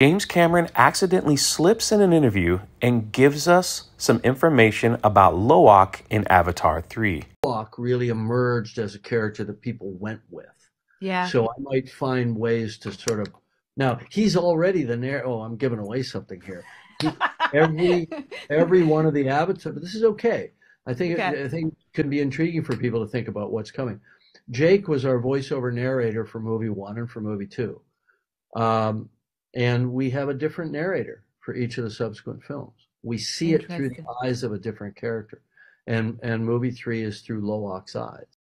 James Cameron accidentally slips in an interview and gives us some information about Lo'ak in Avatar 3. Lo'ak really emerged as a character that people went with. Yeah. So I might find ways to sort of now he's already the narr. Oh, I'm giving away something here. He, every every one of the avatars, but this is okay. I think Okay. it, I think it could be intriguing for people to think about what's coming. Jake was our voiceover narrator for movie one and for movie two, um, and we have a different narrator for each of the subsequent films. We see it through the eyes of a different character, and and movie three is through Lo'ak's eyes.